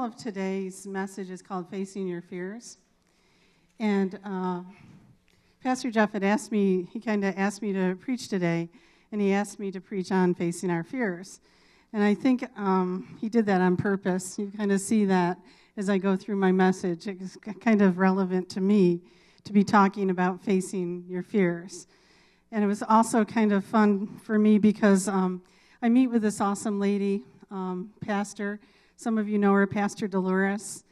title of today's message is called Facing Your Fears. And uh, Pastor Jeff had asked me, he kind of asked me to preach today, and he asked me to preach on facing our fears. And I think um, he did that on purpose. You kind of see that as I go through my message. It's kind of relevant to me to be talking about facing your fears. And it was also kind of fun for me because um, I meet with this awesome lady, um, pastor. Some of you know her, Pastor Dolores.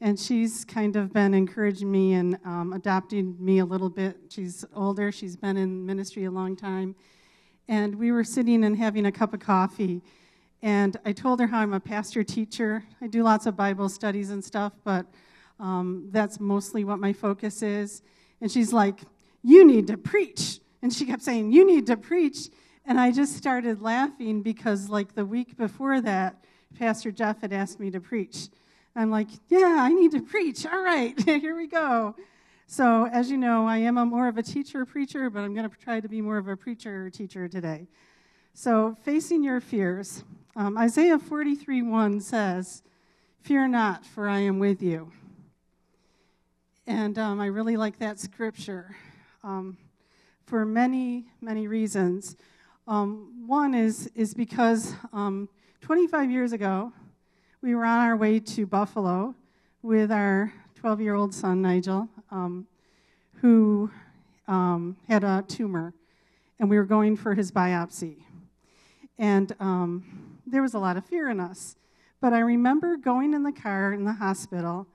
And she's kind of been encouraging me and um, adopting me a little bit. She's older, she's been in ministry a long time. And we were sitting and having a cup of coffee and I told her how I'm a pastor teacher. I do lots of Bible studies and stuff, but um, that's mostly what my focus is. And she's like, You need to preach. And she kept saying, You need to preach. And I just started laughing because, like, the week before that, Pastor Jeff had asked me to preach. I'm like, Yeah, I need to preach. All right, here we go. So, as you know, I am a more of a teacher preacher, but I'm going to try to be more of a preacher teacher today. So, facing your fears. Um, Isaiah 43 1 says, Fear not, for I am with you. And um, I really like that scripture um, for many, many reasons. Um, one is, is because um, 25 years ago, we were on our way to Buffalo with our 12 year old son, Nigel, um, who had a tumor, and we were going for his biopsy. And there was a lot of fear in us. But I remember going in the car in the hospital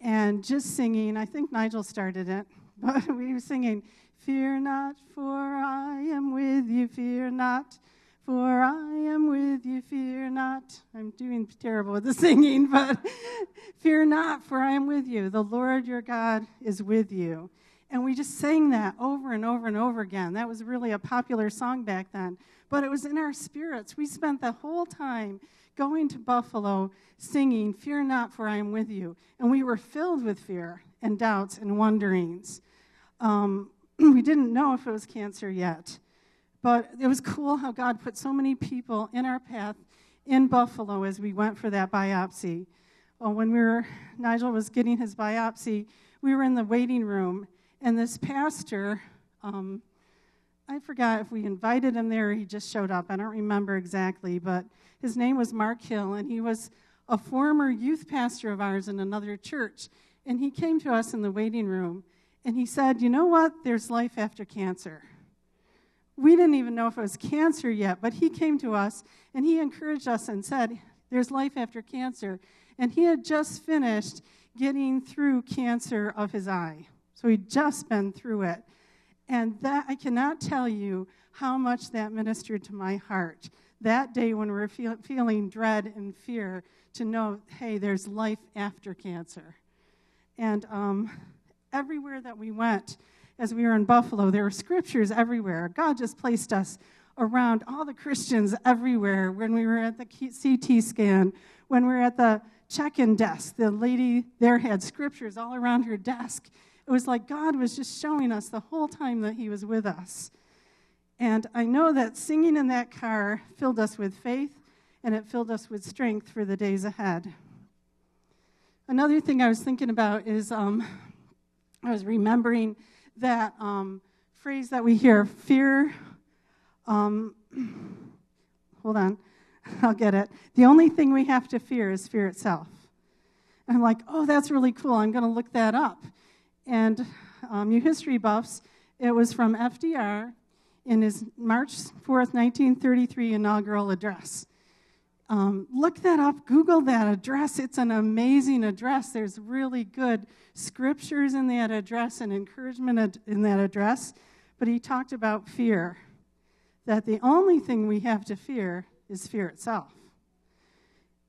and just singing. I think Nigel started it, but we were singing, Fear not, for I am with you, fear not, for I am with you, fear not. I'm doing terrible with the singing, but fear not, for I am with you. The Lord your God is with you. And we just sang that over and over and over again. That was really a popular song back then but it was in our spirits. We spent the whole time going to Buffalo singing, Fear not, for I am with you. And we were filled with fear and doubts and wonderings. Um, we didn't know if it was cancer yet, but it was cool how God put so many people in our path in Buffalo as we went for that biopsy. Well, when we were, Nigel was getting his biopsy, we were in the waiting room, and this pastor, um, I forgot if we invited him there he just showed up. I don't remember exactly, but his name was Mark Hill, and he was a former youth pastor of ours in another church. And he came to us in the waiting room and he said, You know what? There's life after cancer. We didn't even know if it was cancer yet, but he came to us and he encouraged us and said, There's life after cancer. And he had just finished getting through cancer of his eye. So he'd just been through it. And that I cannot tell you how much that ministered to my heart. That day when we are feel, feeling dread and fear, to know, hey, there's life after cancer. And um, everywhere that we went, as we were in Buffalo, there were scriptures everywhere. God just placed us around all the Christians everywhere. When we were at the CT scan, when we were at the check in desk, the lady there had scriptures all around her desk. It was like God was just showing us the whole time that He was with us. And I know that singing in that car filled us with faith and it filled us with strength for the days ahead. Another thing I was thinking about is um, I was remembering that um, phrase that we hear fear. Um, hold on, I'll get it. The only thing we have to fear is fear itself. I'm like, oh, that's really cool. I'm going to look that up. And um, you history buffs, it was from FDR in his March 4th, 1933 inaugural address. Um, look that up, Google that address. It's an amazing address. There's really good scriptures in that address and encouragement in that address. But he talked about fear, that the only thing we have to fear is fear itself.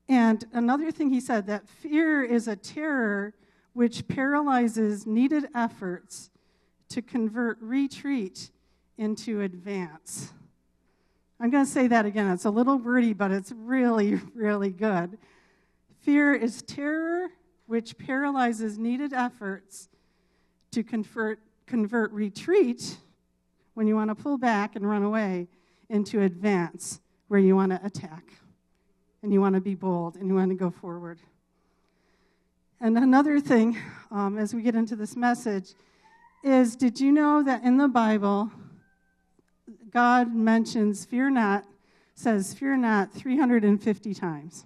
And another thing he said that fear is a terror which paralyzes needed efforts to convert retreat into advance. I'm going to say that again. It's a little wordy, but it's really, really good. Fear is terror which paralyzes needed efforts to convert, convert retreat, when you want to pull back and run away, into advance, where you want to attack. And you want to be bold and you want to go forward. And another thing, um, as we get into this message, is did you know that in the Bible, God mentions fear not, says fear not 350 times?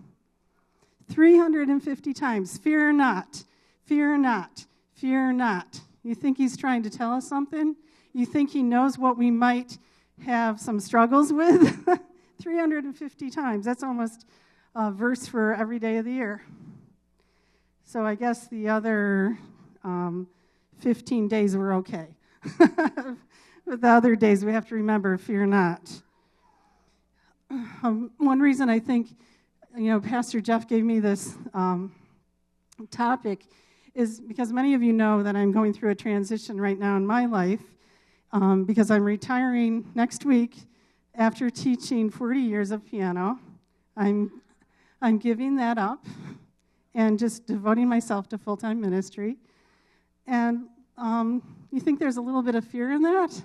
350 times. Fear not, fear not, fear not. You think he's trying to tell us something? You think he knows what we might have some struggles with? 350 times. That's almost a verse for every day of the year. So I guess the other um, 15 days were okay. the other days we have to remember fear not. Um, one reason I think, you know, Pastor Jeff gave me this um, topic is because many of you know that I'm going through a transition right now in my life um, because I'm retiring next week after teaching 40 years of piano. I'm, I'm giving that up and just devoting myself to full time ministry. And um, you think there's a little bit of fear in that?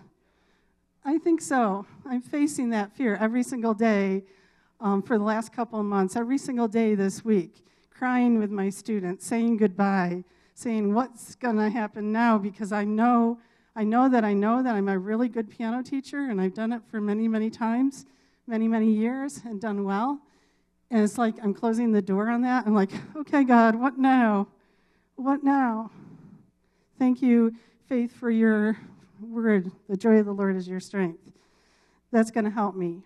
I think so. I'm facing that fear every single day um, for the last couple of months, every single day this week, crying with my students, saying goodbye, saying what's going to happen now because I know. I know that I know that I'm a really good piano teacher, and I've done it for many, many times, many, many years, and done well. And it's like I'm closing the door on that. I'm like, okay, God, what now? What now? Thank you, Faith, for your word. The joy of the Lord is your strength. That's going to help me.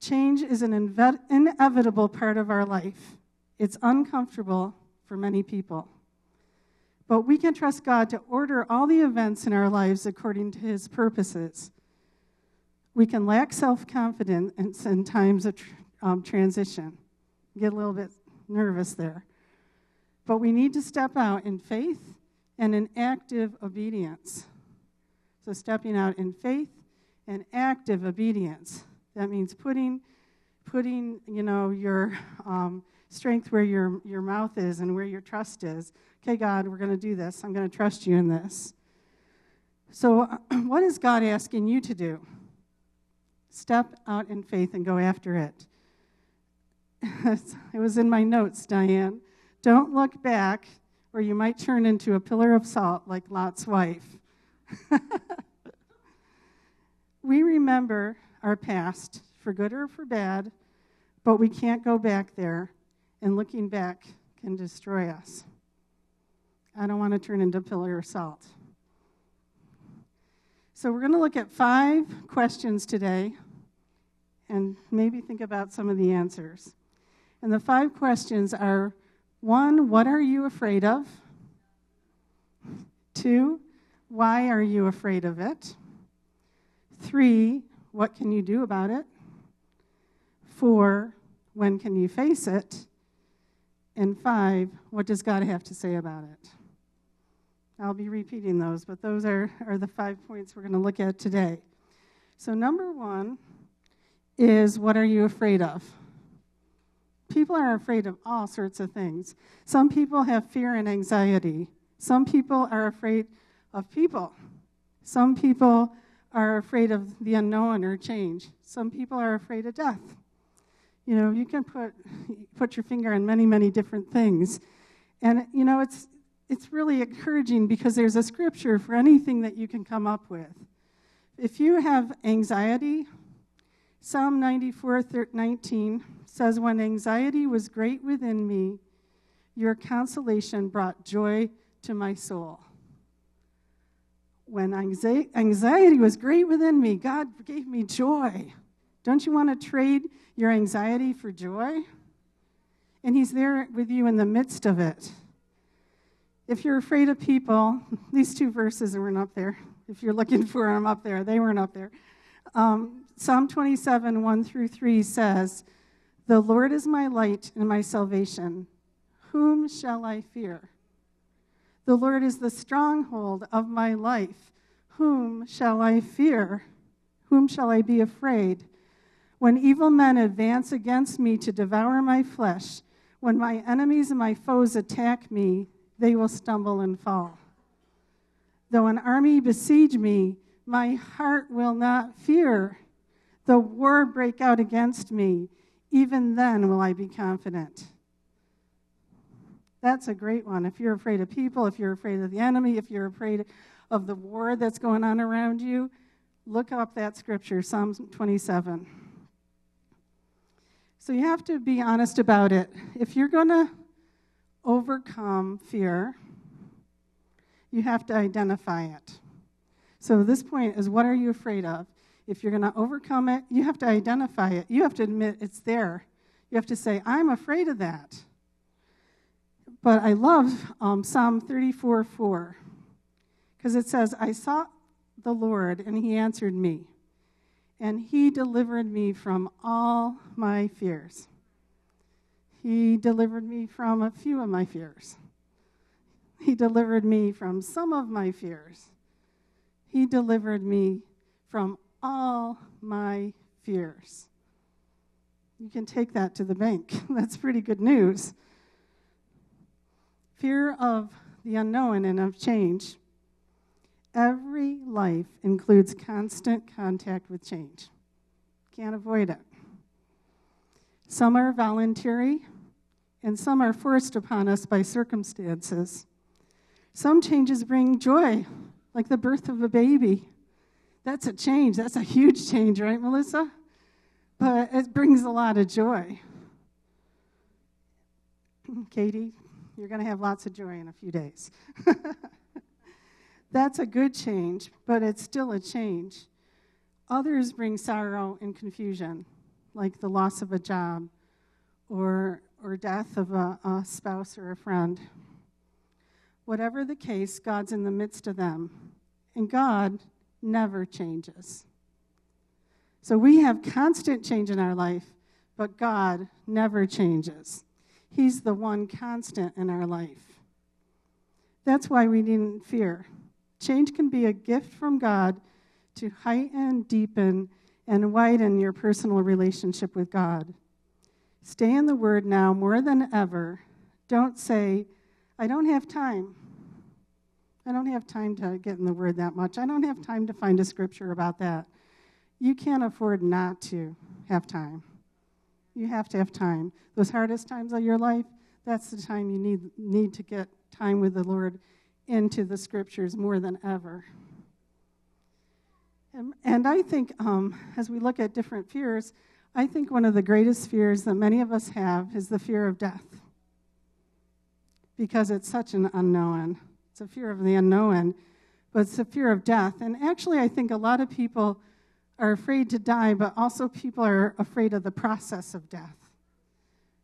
Change is an inve- inevitable part of our life, it's uncomfortable for many people. But we can trust God to order all the events in our lives according to his purposes. We can lack self confidence in times of um, transition. Get a little bit nervous there. But we need to step out in faith and in active obedience. So, stepping out in faith and active obedience. That means putting, putting you know, your um, strength where your, your mouth is and where your trust is. Okay, God, we're going to do this. I'm going to trust you in this. So, what is God asking you to do? Step out in faith and go after it. it was in my notes, Diane. Don't look back, or you might turn into a pillar of salt like Lot's wife. we remember our past, for good or for bad, but we can't go back there, and looking back can destroy us. I don't want to turn into pillar of salt. So, we're going to look at five questions today and maybe think about some of the answers. And the five questions are one, what are you afraid of? Two, why are you afraid of it? Three, what can you do about it? Four, when can you face it? And five, what does God have to say about it? I'll be repeating those, but those are, are the five points we're going to look at today. So, number one is what are you afraid of? People are afraid of all sorts of things. Some people have fear and anxiety. Some people are afraid of people. Some people are afraid of the unknown or change. Some people are afraid of death. You know, you can put, put your finger on many, many different things. And, you know, it's, it's really encouraging because there's a scripture for anything that you can come up with. If you have anxiety, Psalm 94 19 says, When anxiety was great within me, your consolation brought joy to my soul. When anxiety was great within me, God gave me joy. Don't you want to trade your anxiety for joy? And He's there with you in the midst of it. If you're afraid of people, these two verses weren't up there. If you're looking for them up there, they weren't up there. Um, Psalm 27, 1 through 3 says, The Lord is my light and my salvation. Whom shall I fear? The Lord is the stronghold of my life. Whom shall I fear? Whom shall I be afraid? When evil men advance against me to devour my flesh, when my enemies and my foes attack me, they will stumble and fall. Though an army besiege me, my heart will not fear. Though war break out against me, even then will I be confident. That's a great one. If you're afraid of people, if you're afraid of the enemy, if you're afraid of the war that's going on around you, look up that scripture, Psalm 27. So you have to be honest about it. If you're going to overcome fear, you have to identify it. So this point is what are you afraid of? If you're going to overcome it, you have to identify it. You have to admit it's there. You have to say, I'm afraid of that. But I love um, Psalm 34 4 because it says, I sought the Lord and he answered me, and he delivered me from all my fears. He delivered me from a few of my fears. He delivered me from some of my fears. He delivered me from all my fears. You can take that to the bank. That's pretty good news. Fear of the unknown and of change. Every life includes constant contact with change. Can't avoid it. Some are voluntary, and some are forced upon us by circumstances. Some changes bring joy, like the birth of a baby. That's a change. That's a huge change, right, Melissa? But it brings a lot of joy. Katie, you're going to have lots of joy in a few days. That's a good change, but it's still a change. Others bring sorrow and confusion, like the loss of a job or, or death of a, a spouse or a friend. Whatever the case, God's in the midst of them. And God never changes. So we have constant change in our life, but God never changes. He's the one constant in our life. That's why we needn't fear. Change can be a gift from God to heighten, deepen, and widen your personal relationship with God. Stay in the Word now more than ever. Don't say, I don't have time. I don't have time to get in the Word that much. I don't have time to find a scripture about that. You can't afford not to have time. You have to have time. Those hardest times of your life, that's the time you need, need to get time with the Lord into the scriptures more than ever. And, and I think um, as we look at different fears, I think one of the greatest fears that many of us have is the fear of death because it's such an unknown. It's a fear of the unknown, but it's a fear of death. And actually, I think a lot of people are afraid to die, but also people are afraid of the process of death.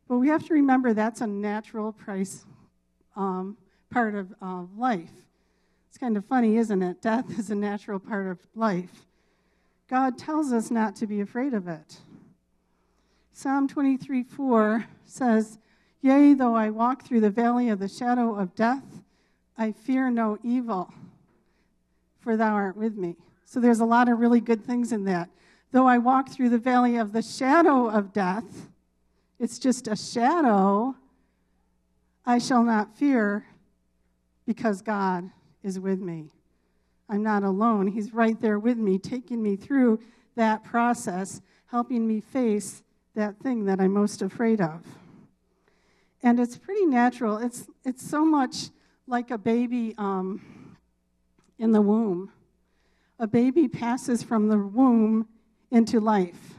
But we have to remember that's a natural price um, part of uh, life. It's kind of funny, isn't it? Death is a natural part of life. God tells us not to be afraid of it. Psalm 23 4 says, Yea, though I walk through the valley of the shadow of death, I fear no evil, for thou art with me. So there's a lot of really good things in that. Though I walk through the valley of the shadow of death, it's just a shadow, I shall not fear, because God is with me. I'm not alone. He's right there with me, taking me through that process, helping me face that thing that I'm most afraid of. And it's pretty natural. It's, it's so much like a baby um, in the womb. A baby passes from the womb into life.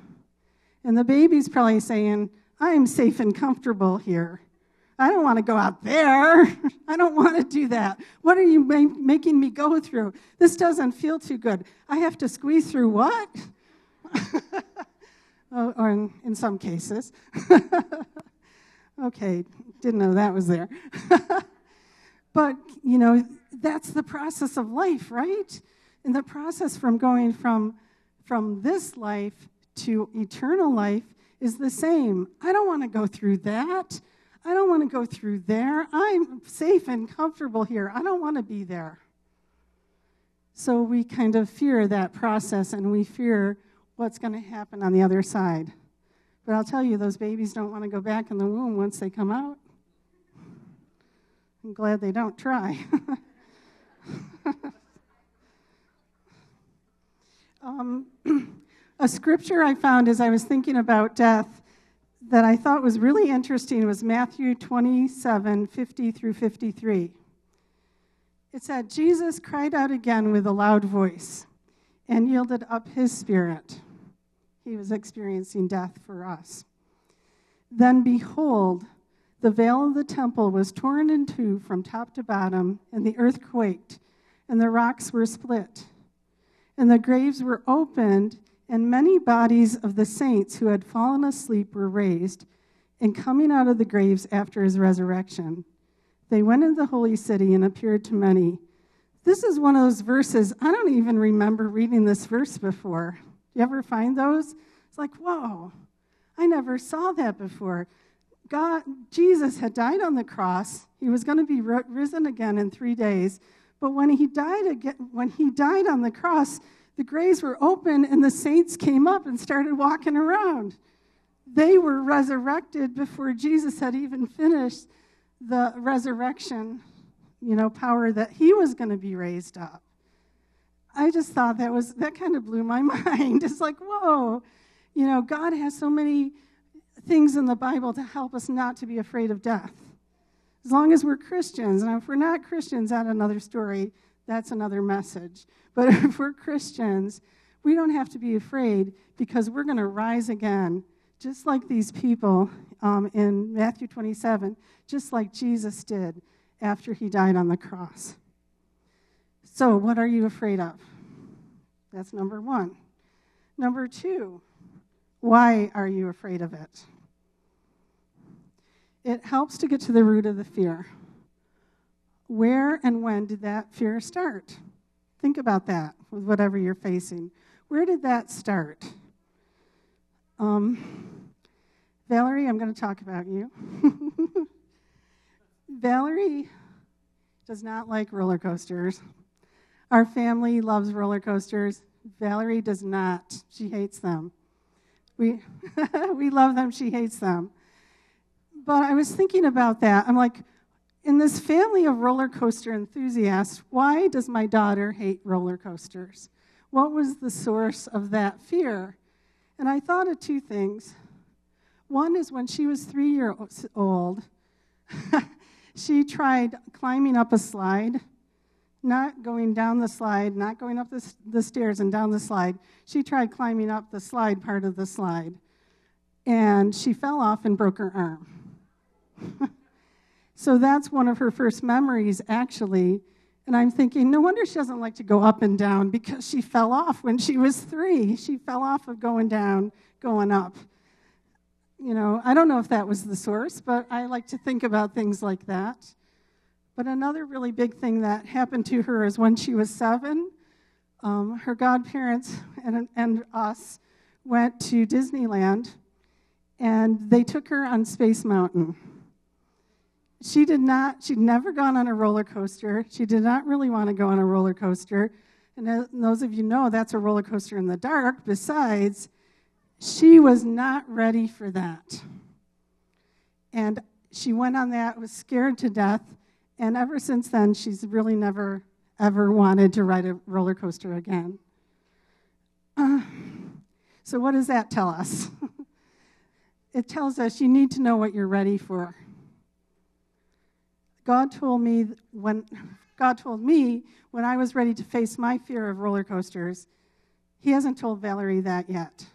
And the baby's probably saying, I'm safe and comfortable here. I don't want to go out there. I don't want to do that. What are you ma- making me go through? This doesn't feel too good. I have to squeeze through what? oh, or in, in some cases. okay, didn't know that was there. but, you know, that's the process of life, right? And the process from going from, from this life to eternal life is the same. I don't want to go through that. I don't want to go through there. I'm safe and comfortable here. I don't want to be there. So we kind of fear that process and we fear what's going to happen on the other side. But I'll tell you, those babies don't want to go back in the womb once they come out. I'm glad they don't try. um, a scripture I found as I was thinking about death that I thought was really interesting was Matthew 27 50 through 53. It said, Jesus cried out again with a loud voice and yielded up his spirit. He was experiencing death for us. Then behold, the veil of the temple was torn in two from top to bottom, and the earth quaked, and the rocks were split. And the graves were opened, and many bodies of the saints who had fallen asleep were raised, and coming out of the graves after his resurrection. They went into the holy city and appeared to many. This is one of those verses, I don't even remember reading this verse before. You ever find those? It's like, whoa, I never saw that before. God, Jesus had died on the cross. He was going to be risen again in three days. But when he died again, when he died on the cross, the graves were open and the saints came up and started walking around. They were resurrected before Jesus had even finished the resurrection, you know, power that he was going to be raised up. I just thought that was that kind of blew my mind. It's like, whoa, you know, God has so many things in the Bible to help us not to be afraid of death. As long as we're Christians, and if we're not Christians, that's another story. That's another message. But if we're Christians, we don't have to be afraid because we're going to rise again, just like these people um, in Matthew 27, just like Jesus did after he died on the cross. So, what are you afraid of? That's number one. Number two, why are you afraid of it? It helps to get to the root of the fear. Where and when did that fear start? Think about that with whatever you're facing. Where did that start? Um, Valerie, I'm going to talk about you. Valerie does not like roller coasters. Our family loves roller coasters. Valerie does not. She hates them. We, we love them, she hates them. But I was thinking about that. I'm like, in this family of roller coaster enthusiasts, why does my daughter hate roller coasters? What was the source of that fear? And I thought of two things. One is when she was three years old, she tried climbing up a slide not going down the slide, not going up the, the stairs and down the slide. She tried climbing up the slide part of the slide. And she fell off and broke her arm. so that's one of her first memories, actually. And I'm thinking, no wonder she doesn't like to go up and down because she fell off when she was three. She fell off of going down, going up. You know, I don't know if that was the source, but I like to think about things like that. But another really big thing that happened to her is when she was seven, um, her godparents and, and us went to Disneyland and they took her on Space Mountain. She did not, she'd never gone on a roller coaster. She did not really want to go on a roller coaster. And those of you know that's a roller coaster in the dark. Besides, she was not ready for that. And she went on that, was scared to death, and ever since then, she's really never, ever wanted to ride a roller coaster again. Uh, so, what does that tell us? it tells us you need to know what you're ready for. God told me when God told me when I was ready to face my fear of roller coasters. He hasn't told Valerie that yet.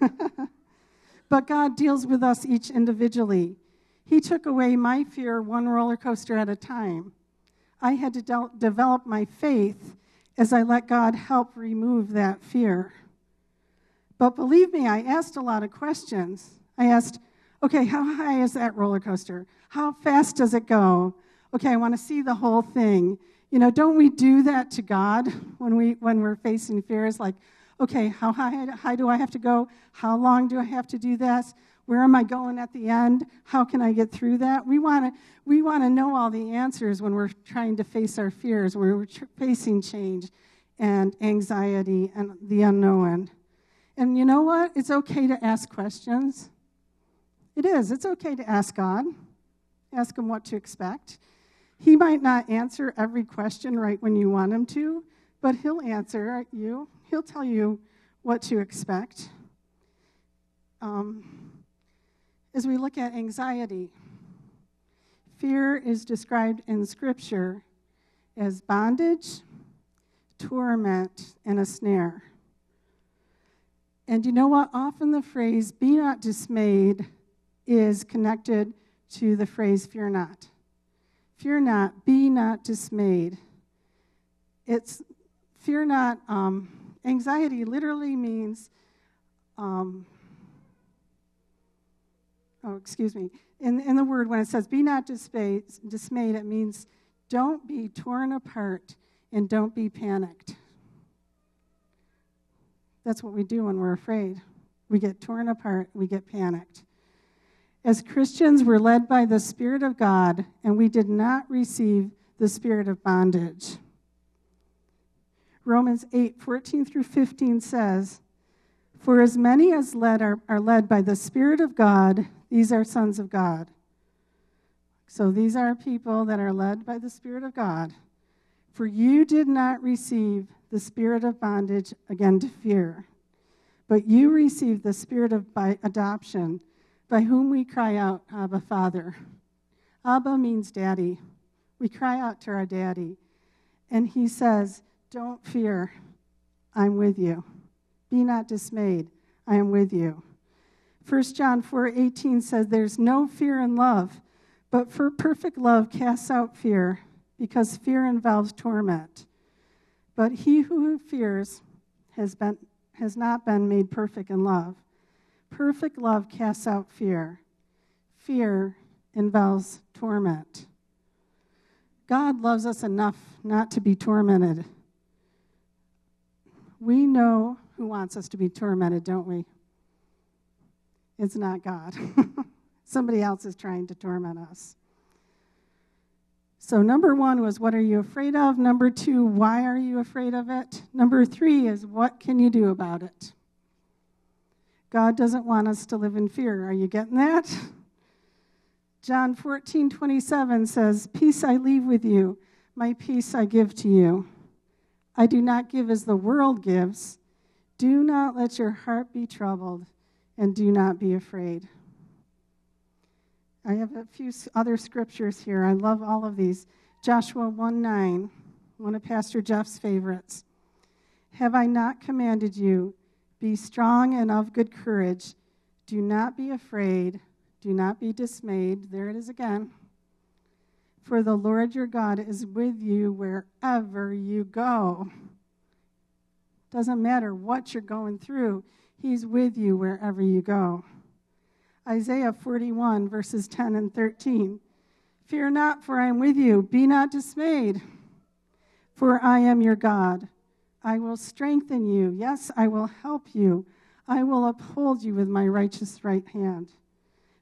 but God deals with us each individually. He took away my fear one roller coaster at a time. I had to de- develop my faith as I let God help remove that fear. But believe me, I asked a lot of questions. I asked, okay, how high is that roller coaster? How fast does it go? Okay, I want to see the whole thing. You know, don't we do that to God when, we, when we're facing fears? Like, okay, how high, high do I have to go? How long do I have to do this? Where am I going at the end? How can I get through that? We want to we want to know all the answers when we're trying to face our fears, when we're facing change and anxiety and the unknown. And you know what? It's okay to ask questions. It is. It's okay to ask God. Ask him what to expect. He might not answer every question right when you want him to, but he'll answer you. He'll tell you what to expect. Um, as we look at anxiety, fear is described in Scripture as bondage, torment, and a snare. And you know what? Often the phrase, be not dismayed, is connected to the phrase, fear not. Fear not, be not dismayed. It's fear not, um, anxiety literally means, um, oh, excuse me. In, in the word, when it says be not dismayed, dismayed, it means don't be torn apart and don't be panicked. That's what we do when we're afraid. We get torn apart, we get panicked. As Christians, we're led by the Spirit of God, and we did not receive the spirit of bondage. Romans 8 14 through 15 says, For as many as led are, are led by the Spirit of God, these are sons of God. So these are people that are led by the Spirit of God. For you did not receive the spirit of bondage again to fear, but you received the spirit of adoption by whom we cry out, Abba, Father. Abba means daddy. We cry out to our daddy. And he says, Don't fear, I'm with you. Be not dismayed, I am with you. 1 John 4 18 says, There's no fear in love, but for perfect love casts out fear, because fear involves torment. But he who fears has, been, has not been made perfect in love. Perfect love casts out fear. Fear involves torment. God loves us enough not to be tormented. We know who wants us to be tormented, don't we? It's not God. Somebody else is trying to torment us. So, number one was, What are you afraid of? Number two, Why are you afraid of it? Number three is, What can you do about it? God doesn't want us to live in fear. Are you getting that? John 14, 27 says, Peace I leave with you, my peace I give to you. I do not give as the world gives. Do not let your heart be troubled, and do not be afraid. I have a few other scriptures here. I love all of these. Joshua 1 9, one of Pastor Jeff's favorites. Have I not commanded you? Be strong and of good courage. Do not be afraid. Do not be dismayed. There it is again. For the Lord your God is with you wherever you go. Doesn't matter what you're going through, He's with you wherever you go. Isaiah 41, verses 10 and 13. Fear not, for I am with you. Be not dismayed, for I am your God. I will strengthen you. Yes, I will help you. I will uphold you with my righteous right hand.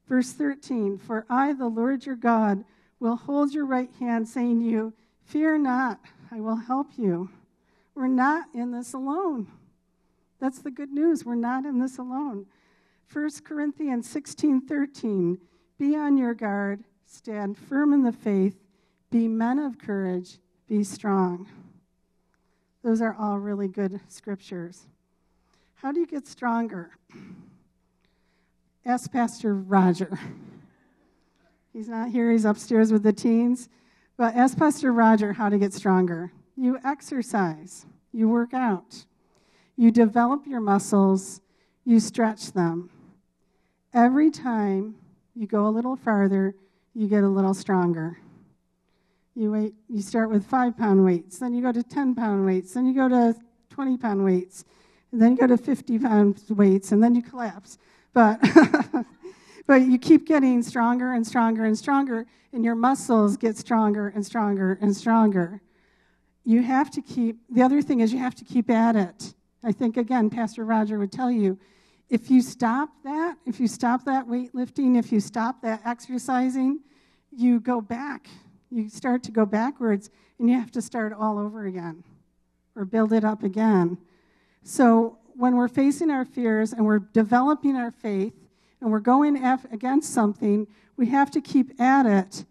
Verse 13 For I, the Lord your God, will hold your right hand, saying to you, Fear not, I will help you. We're not in this alone. That's the good news. We're not in this alone. 1 Corinthians 16 13 Be on your guard, stand firm in the faith, be men of courage, be strong. Those are all really good scriptures. How do you get stronger? Ask Pastor Roger. He's not here, he's upstairs with the teens. But ask Pastor Roger how to get stronger. You exercise, you work out, you develop your muscles, you stretch them. Every time you go a little farther, you get a little stronger. You, wait, you start with five pound weights, then you go to 10 pound weights, then you go to 20 pound weights, and then you go to 50 pound weights, and then you collapse. But, but you keep getting stronger and stronger and stronger, and your muscles get stronger and stronger and stronger. You have to keep, the other thing is you have to keep at it. I think, again, Pastor Roger would tell you if you stop that, if you stop that weightlifting, if you stop that exercising, you go back you start to go backwards and you have to start all over again or build it up again. So when we're facing our fears and we're developing our faith and we're going against something, we have to keep at it.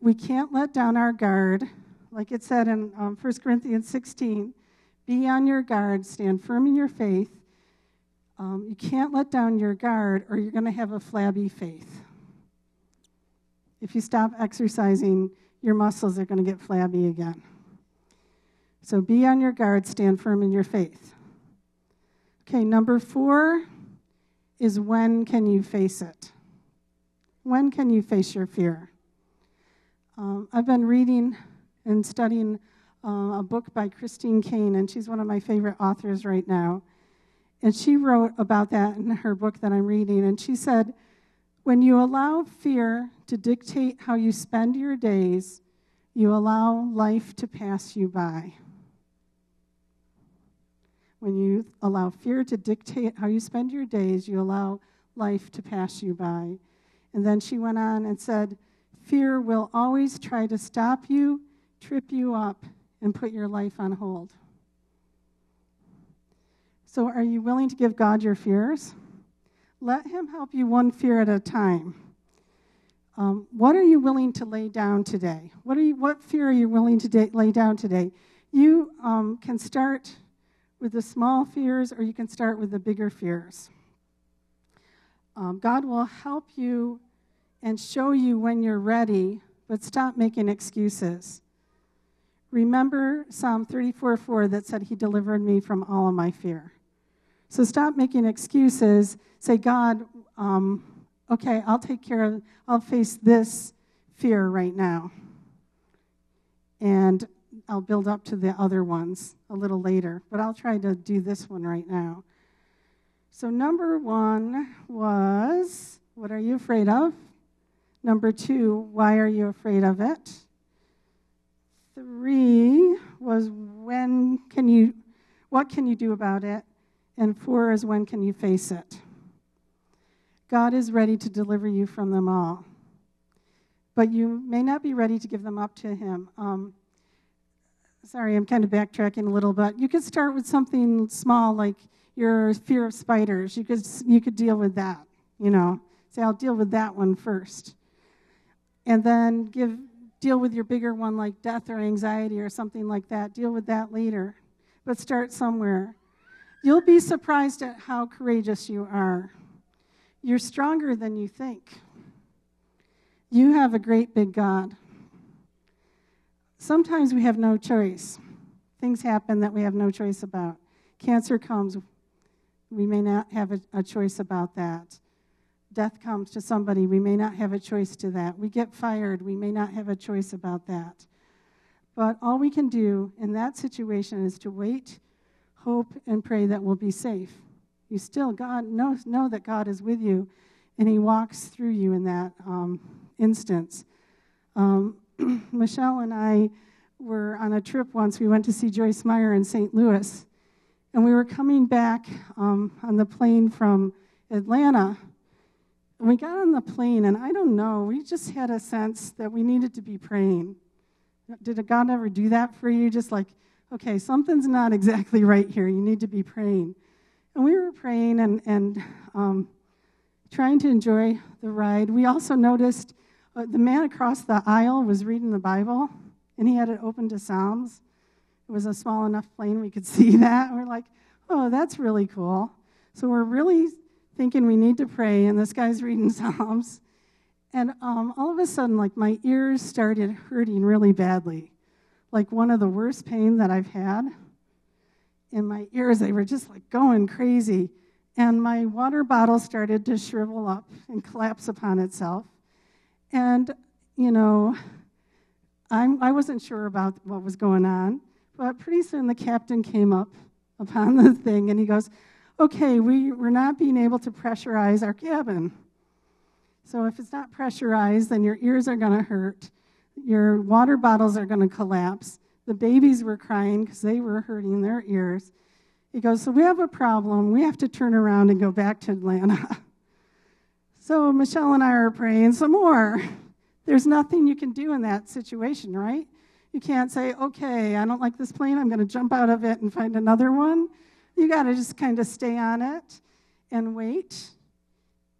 We can't let down our guard. Like it said in um, 1 Corinthians 16 be on your guard, stand firm in your faith. Um, you can't let down your guard or you're going to have a flabby faith. if you stop exercising, your muscles are going to get flabby again. So be on your guard, stand firm in your faith. Okay, number four is when can you face it? When can you face your fear? Um, I've been reading and studying uh, a book by Christine Kane, and she's one of my favorite authors right now. And she wrote about that in her book that I'm reading. And she said, When you allow fear to dictate how you spend your days, you allow life to pass you by. When you allow fear to dictate how you spend your days, you allow life to pass you by. And then she went on and said, Fear will always try to stop you, trip you up, and put your life on hold. So, are you willing to give God your fears? Let Him help you one fear at a time. Um, what are you willing to lay down today? What, are you, what fear are you willing to da- lay down today? You um, can start with the small fears or you can start with the bigger fears. Um, God will help you and show you when you're ready, but stop making excuses. Remember Psalm 34 4 that said, He delivered me from all of my fear. So stop making excuses. Say, God, um, okay, I'll take care of, I'll face this fear right now. And I'll build up to the other ones a little later, but I'll try to do this one right now. So, number one was, What are you afraid of? Number two, Why are you afraid of it? Three was, When can you, what can you do about it? And four is, When can you face it? God is ready to deliver you from them all. But you may not be ready to give them up to Him. Um, sorry, I'm kind of backtracking a little bit. You could start with something small like your fear of spiders. You could, you could deal with that, you know. Say, I'll deal with that one first. And then give, deal with your bigger one like death or anxiety or something like that. Deal with that later. But start somewhere. You'll be surprised at how courageous you are. You're stronger than you think. You have a great big God. Sometimes we have no choice. Things happen that we have no choice about. Cancer comes, we may not have a, a, choice about that. Death comes to somebody, we may not have a choice to that. We get fired, we may not have a choice about that. But all we can do in that situation is to wait, hope, and pray that we'll be safe. You still, God knows, know that God is with you, and He walks through you in that um, instance. Um, Michelle and I were on a trip once. We went to see Joyce Meyer in St. Louis, and we were coming back um, on the plane from Atlanta. And we got on the plane, and I don't know, we just had a sense that we needed to be praying. Did God ever do that for you? Just like, okay, something's not exactly right here. You need to be praying. And we were praying and, and um, trying to enjoy the ride. We also noticed uh, the man across the aisle was reading the Bible, and he had it open to Psalms. It was a small enough plane we could see that. We're like, oh, that's really cool. So we're really thinking we need to pray, and this guy's reading Psalms. And um, all of a sudden, like my ears started hurting really badly, like one of the worst pain that I've had in my ears. They were just like going crazy. And my water bottle started to shrivel up and collapse upon itself. And, you know, I'm, I wasn't sure about what was going on, but pretty soon the captain came up upon the thing and he goes, Okay, we, we're not being able to pressurize our cabin. So if it's not pressurized, then your ears are going to hurt, your water bottles are going to collapse, the babies were crying because they were hurting their ears. He goes, So we have a problem. We have to turn around and go back to Atlanta. so Michelle and I are praying some more. There's nothing you can do in that situation, right? You can't say, Okay, I don't like this plane. I'm going to jump out of it and find another one. You got to just kind of stay on it and wait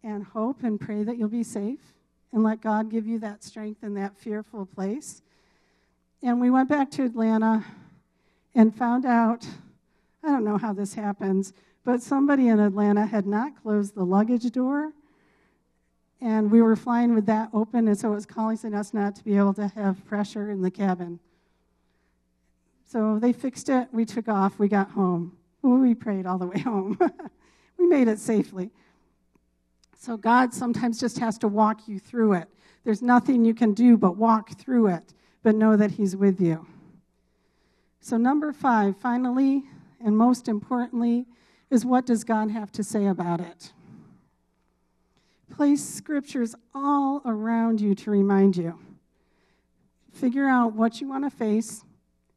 and hope and pray that you'll be safe and let God give you that strength in that fearful place. And we went back to Atlanta and found out I don't know how this happens, but somebody in Atlanta had not closed the luggage door. And we were flying with that open, and so it was causing us not to be able to have pressure in the cabin. So they fixed it. We took off. We got home. we prayed all the way home. we made it safely. So God sometimes just has to walk you through it. There's nothing you can do but walk through it, but know that He's with you. So, number five, finally, and most importantly, is what does God have to say about it? Place scriptures all around you to remind you. Figure out what you want to face,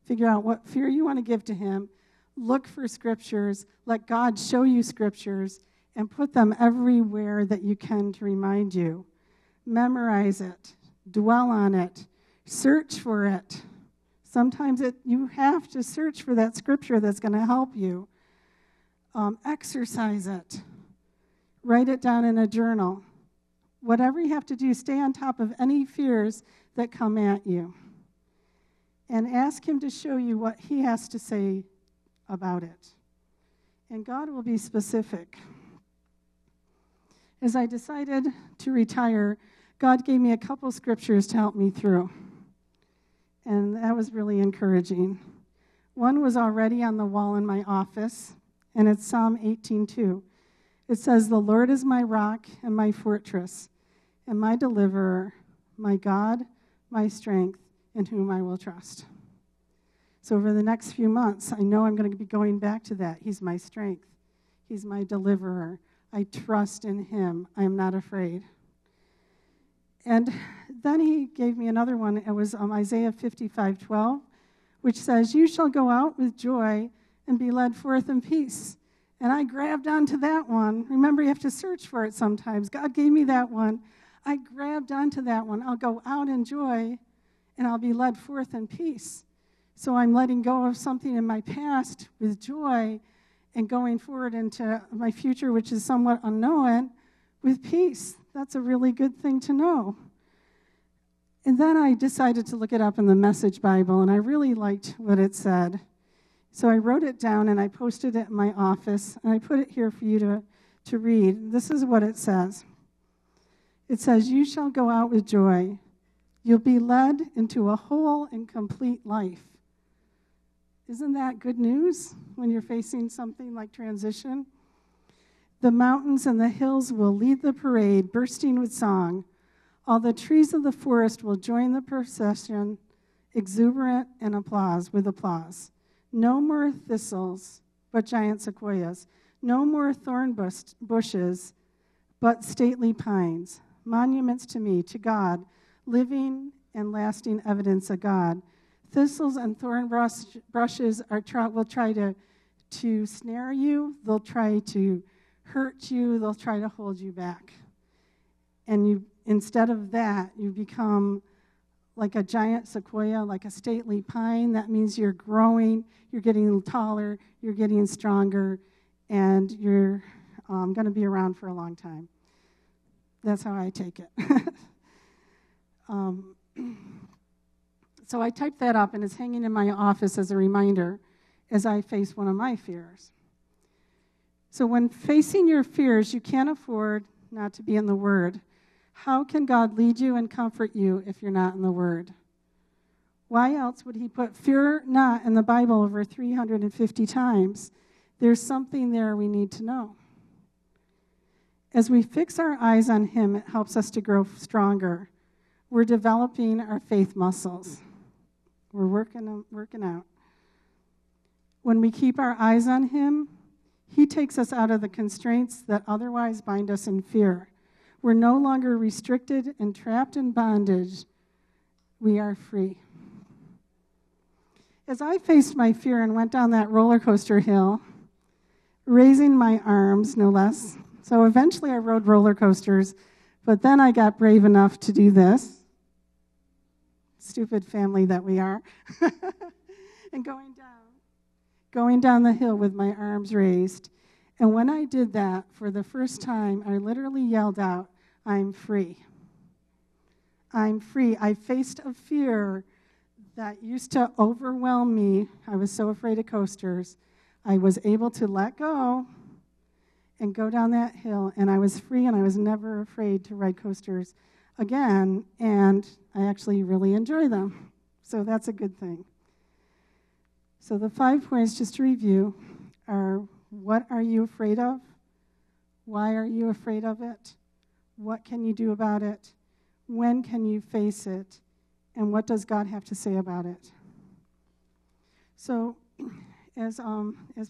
figure out what fear you want to give to Him. Look for scriptures, let God show you scriptures, and put them everywhere that you can to remind you. Memorize it, dwell on it, search for it. Sometimes it, you have to search for that scripture that's going to help you. Um, exercise it. Write it down in a journal. Whatever you have to do, stay on top of any fears that come at you. And ask Him to show you what He has to say about it. And God will be specific. As I decided to retire, God gave me a couple scriptures to help me through. And that was really encouraging. One was already on the wall in my office, and it's Psalm 18:2. It says, "The Lord is my rock and my fortress, and my deliverer, my God, my strength, in whom I will trust." So over the next few months, I know I'm going to be going back to that. He's my strength. He's my deliverer. I trust in him. I am not afraid. And then he gave me another one. It was um, Isaiah 55 12, which says, You shall go out with joy and be led forth in peace. And I grabbed onto that one. Remember, you have to search for it sometimes. God gave me that one. I grabbed onto that one. I'll go out in joy and I'll be led forth in peace. So I'm letting go of something in my past with joy and going forward into my future, which is somewhat unknown, with peace. That's a really good thing to know. And then I decided to look it up in the Message Bible, and I really liked what it said. So I wrote it down and I posted it in my office, and I put it here for you to, to read. This is what it says It says, You shall go out with joy. You'll be led into a whole and complete life. Isn't that good news when you're facing something like transition? The mountains and the hills will lead the parade, bursting with song. All the trees of the forest will join the procession, exuberant and applause with applause. No more thistles, but giant sequoias. No more thorn bushes, but stately pines. Monuments to me, to God, living and lasting evidence of God. Thistles and thorn brush, brushes are try, will try to, to snare you. They'll try to hurt you, they'll try to hold you back. And you, instead of that, you become like a giant sequoia, like a stately pine. That means you're growing, you're getting taller, you're getting stronger, and you're um, going to be around for a long time. That's how I take it. um, so I typed that up, and it's hanging in my office as a reminder as I face one of my fears. So, when facing your fears, you can't afford not to be in the Word. How can God lead you and comfort you if you're not in the Word? Why else would He put fear not in the Bible over 350 times? There's something there we need to know. As we fix our eyes on Him, it helps us to grow stronger. We're developing our faith muscles. We're working, working out. When we keep our eyes on Him, he takes us out of the constraints that otherwise bind us in fear. We're no longer restricted and trapped in bondage. We are free. As I faced my fear and went down that roller coaster hill, raising my arms, no less, so eventually I rode roller coasters, but then I got brave enough to do this. Stupid family that we are. and going down going down the hill with my arms raised. And when I did that for the first time, I literally yelled out, I'm free. I'm free. I faced a fear that used to overwhelm me. I was so afraid of coasters. I was able to let go and go down that hill, and I was free and I was never afraid to ride coasters again, and I actually really enjoy them. So that's a good thing. So the five points, just to review, are what are you afraid of? Why are you afraid of it? What can you do about it? When can you face it? And what does God have to say about it? So, as, um, as